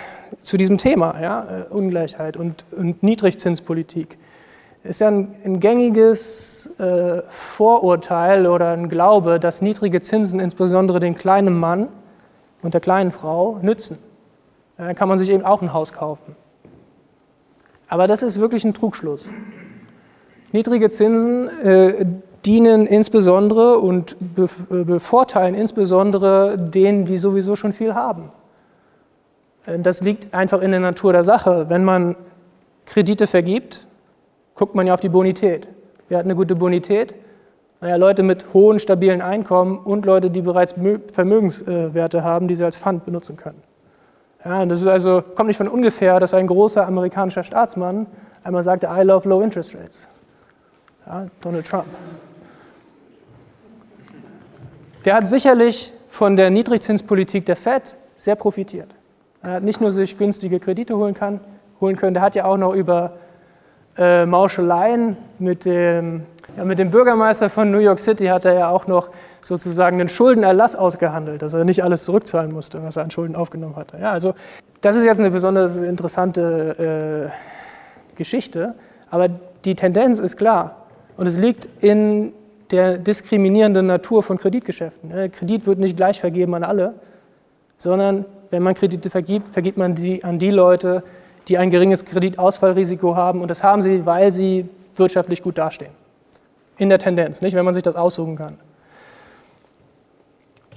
zu diesem Thema, ja? Äh, Ungleichheit und, und Niedrigzinspolitik. Ist ja ein, ein gängiges äh, Vorurteil oder ein Glaube, dass niedrige Zinsen insbesondere den kleinen Mann und der kleinen Frau nützen. Dann kann man sich eben auch ein Haus kaufen. Aber das ist wirklich ein Trugschluss. Niedrige Zinsen äh, dienen insbesondere und äh, bevorteilen insbesondere denen, die sowieso schon viel haben. Äh, das liegt einfach in der Natur der Sache. Wenn man Kredite vergibt, guckt man ja auf die Bonität. Wer hat eine gute Bonität? Naja, Leute mit hohen, stabilen Einkommen und Leute, die bereits Vermögenswerte haben, die sie als Pfand benutzen können. Ja, das ist also, kommt nicht von ungefähr, dass ein großer amerikanischer Staatsmann einmal sagte, I love low interest rates. Ja, Donald Trump. Der hat sicherlich von der Niedrigzinspolitik der Fed sehr profitiert. Er hat nicht nur sich günstige Kredite holen, kann, holen können, der hat ja auch noch über äh, Mauscheleien mit dem, ja, mit dem Bürgermeister von New York City hat er ja auch noch sozusagen einen Schuldenerlass ausgehandelt, dass er nicht alles zurückzahlen musste, was er an Schulden aufgenommen hatte. Ja, also das ist jetzt eine besonders interessante äh, Geschichte, aber die Tendenz ist klar und es liegt in der diskriminierenden Natur von Kreditgeschäften. Kredit wird nicht gleich vergeben an alle, sondern wenn man Kredite vergibt, vergibt man die an die Leute, die ein geringes Kreditausfallrisiko haben und das haben sie, weil sie wirtschaftlich gut dastehen. In der Tendenz, nicht, wenn man sich das aussuchen kann.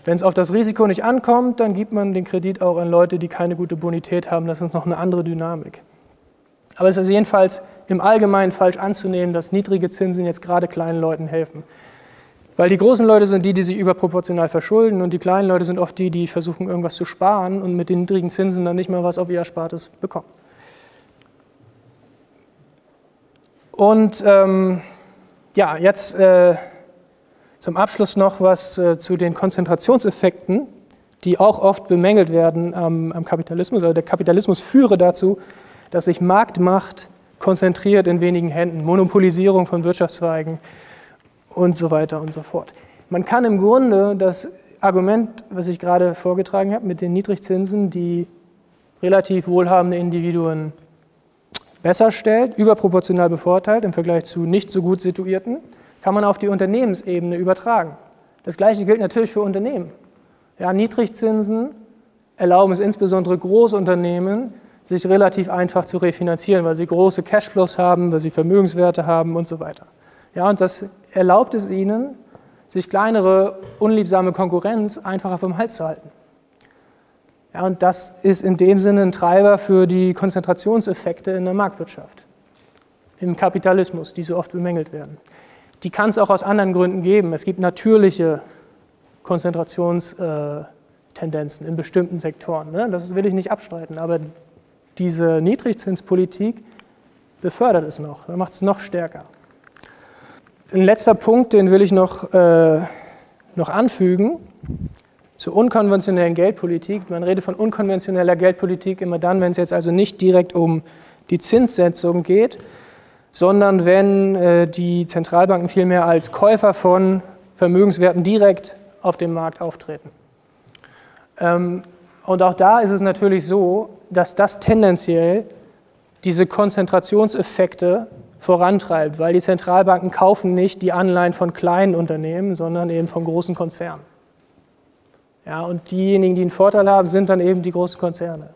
Wenn es auf das Risiko nicht ankommt, dann gibt man den Kredit auch an Leute, die keine gute Bonität haben. Das ist noch eine andere Dynamik. Aber es ist jedenfalls im Allgemeinen falsch anzunehmen, dass niedrige Zinsen jetzt gerade kleinen Leuten helfen. Weil die großen Leute sind die, die sich überproportional verschulden und die kleinen Leute sind oft die, die versuchen, irgendwas zu sparen und mit den niedrigen Zinsen dann nicht mal was auf ihr Erspartes bekommen. Und ähm, ja, jetzt äh, zum Abschluss noch was äh, zu den Konzentrationseffekten, die auch oft bemängelt werden am, am Kapitalismus. Also der Kapitalismus führe dazu, dass sich Marktmacht konzentriert in wenigen Händen, Monopolisierung von Wirtschaftszweigen und so weiter und so fort. Man kann im Grunde das Argument, was ich gerade vorgetragen habe, mit den Niedrigzinsen, die relativ wohlhabende Individuen besser stellt, überproportional bevorteilt im Vergleich zu nicht so gut situierten, kann man auf die Unternehmensebene übertragen. Das Gleiche gilt natürlich für Unternehmen. Ja, Niedrigzinsen erlauben es insbesondere Großunternehmen, sich relativ einfach zu refinanzieren, weil sie große Cashflows haben, weil sie Vermögenswerte haben und so weiter. Ja, und das erlaubt es ihnen, sich kleinere, unliebsame Konkurrenz einfacher vom Hals zu halten. Ja, und das ist in dem Sinne ein Treiber für die Konzentrationseffekte in der Marktwirtschaft, im Kapitalismus, die so oft bemängelt werden die kann es auch aus anderen Gründen geben. Es gibt natürliche Konzentrationstendenzen in bestimmten Sektoren. Ne? Das will ich nicht abstreiten, aber diese Niedrigzinspolitik befördert es noch, macht es noch stärker. Ein letzter Punkt, den will ich noch, äh, noch anfügen zur unkonventionellen Geldpolitik. Man redet von unkonventioneller Geldpolitik immer dann, wenn es jetzt also nicht direkt um die Zinssetzung geht, sondern wenn äh, die Zentralbanken vielmehr als Käufer von Vermögenswerten direkt auf dem Markt auftreten. Ähm, und auch da ist es natürlich so, dass das tendenziell diese Konzentrationseffekte vorantreibt, weil die Zentralbanken kaufen nicht die Anleihen von kleinen Unternehmen, sondern eben von großen Konzernen. Ja, und diejenigen, die einen Vorteil haben, sind dann eben die großen Konzerne.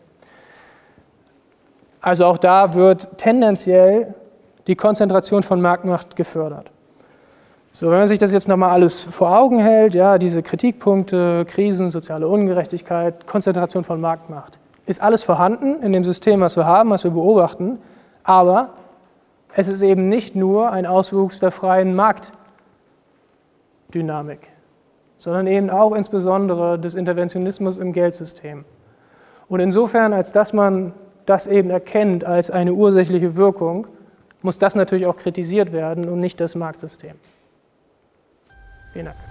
Also auch da wird tendenziell die Konzentration von Marktmacht gefördert. So, wenn man sich das jetzt nochmal alles vor Augen hält, ja, diese Kritikpunkte, Krisen, soziale Ungerechtigkeit, Konzentration von Marktmacht, ist alles vorhanden in dem System, was wir haben, was wir beobachten, aber es ist eben nicht nur ein Auswuchs der freien Marktdynamik, sondern eben auch insbesondere des Interventionismus im Geldsystem. Und insofern, als dass man das eben erkennt als eine ursächliche Wirkung, muss das natürlich auch kritisiert werden und nicht das Marktsystem. Vielen Dank.